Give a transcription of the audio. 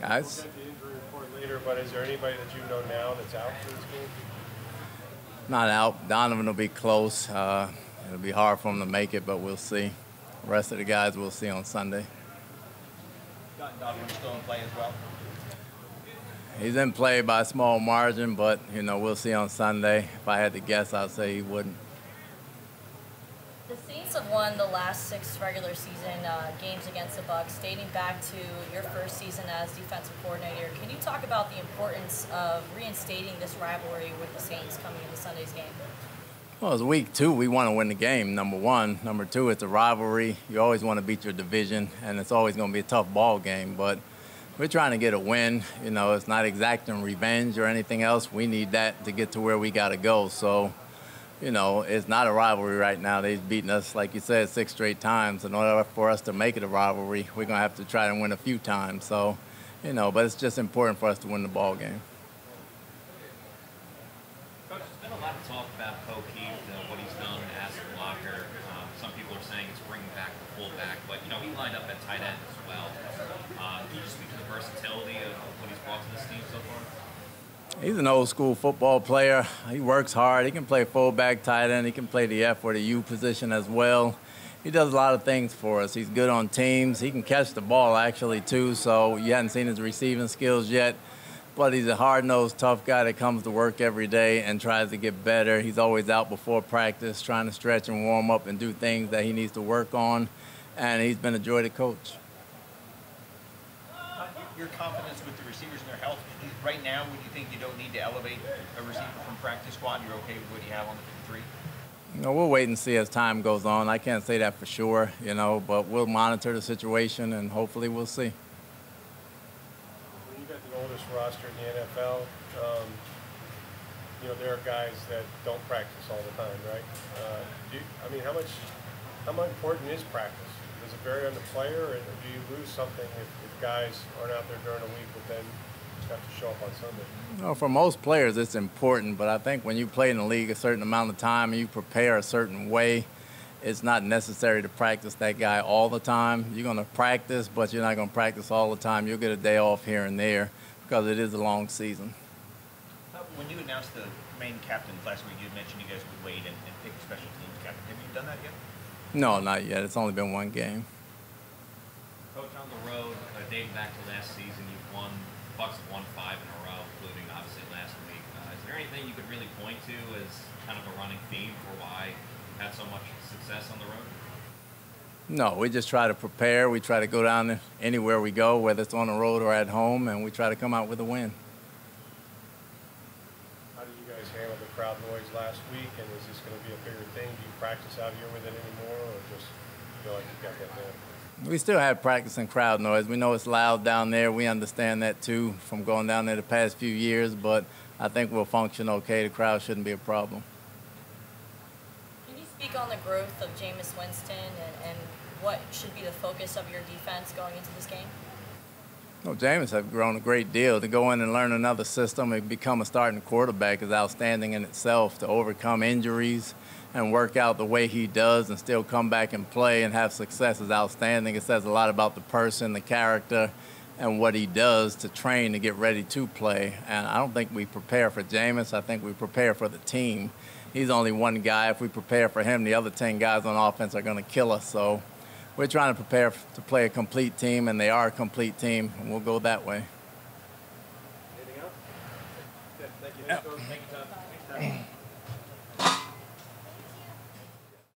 Guys. We'll get the injury report later, but is there anybody that you know now that's out for this game? Not out. Donovan will be close. Uh, it'll be hard for him to make it, but we'll see. The rest of the guys we'll see on Sunday. Donovan still in play as well. He's in play by a small margin, but you know we'll see on Sunday. If I had to guess, I'd say he wouldn't. The Saints have won the last six regular season uh, games against the Bucs, dating back to your first season as defensive coordinator. Can you talk about the importance of reinstating this rivalry with the Saints coming into Sunday's game? Well, it's week two. We want to win the game. Number one. Number two, it's a rivalry. You always want to beat your division, and it's always going to be a tough ball game. But we're trying to get a win. You know, it's not exacting revenge or anything else. We need that to get to where we got to go. So you know, it's not a rivalry right now. They've beaten us, like you said, six straight times. In order for us to make it a rivalry, we're going to have to try to win a few times. So, you know, but it's just important for us to win the ball game. Coach, there's been a lot of talk about Ko Kieft, uh, what he's done as a blocker. Um, some people are saying it's bringing back the fullback, but, you know, he lined up at tight end as well. Uh, can you speak to the versatility of what he's brought to this team so far? He's an old school football player. He works hard. He can play fullback, tight end. He can play the F or the U position as well. He does a lot of things for us. He's good on teams. He can catch the ball actually too. So you haven't seen his receiving skills yet, but he's a hard-nosed, tough guy that comes to work every day and tries to get better. He's always out before practice, trying to stretch and warm up and do things that he needs to work on. And he's been a joy to coach. Your confidence with the receivers and their health right now, would you think you don't need to elevate a receiver from practice squad? You're okay with what you have on the 53? You know, we'll wait and see as time goes on. I can't say that for sure, you know, but we'll monitor the situation and hopefully we'll see. When you got the oldest roster in the NFL, um, you know, there are guys that don't practice all the time, right? Uh, do you, I mean, how much, how much important is practice? Does it vary on the player, or do you lose something if, if guys aren't out there during the week, but then have to show up on Sunday? Well, for most players, it's important, but I think when you play in the league a certain amount of time and you prepare a certain way, it's not necessary to practice that guy all the time. You're going to practice, but you're not going to practice all the time. You'll get a day off here and there because it is a long season. Uh, when you announced the main captains last week, you mentioned you guys would wait and, and pick a special teams captain. Have you done that yet? No, not yet. It's only been one game. Coach, on the road, uh, dating back to last season, you've won, Bucs have won five in a row, including obviously last week. Uh, is there anything you could really point to as kind of a running theme for why you've had so much success on the road? No, we just try to prepare. We try to go down anywhere we go, whether it's on the road or at home, and we try to come out with a win. How do you guys handle the crowd noise last week, and is this going to be a bigger thing? Do you practice out here with it anymore, or just feel like you've got that down? We still have practice and crowd noise. We know it's loud down there. We understand that too from going down there the past few years, but I think we'll function okay. The crowd shouldn't be a problem. Can you speak on the growth of Jameis Winston and, and what should be the focus of your defense going into this game? Well, Jameis have grown a great deal. To go in and learn another system and become a starting quarterback is outstanding in itself. To overcome injuries and work out the way he does and still come back and play and have success is outstanding. It says a lot about the person, the character, and what he does to train to get ready to play. And I don't think we prepare for Jameis. I think we prepare for the team. He's only one guy. If we prepare for him, the other 10 guys on offense are going to kill us. So we're trying to prepare to play a complete team, and they are a complete team, and we'll go that way. Anything else? Yeah, thank you. Thank you.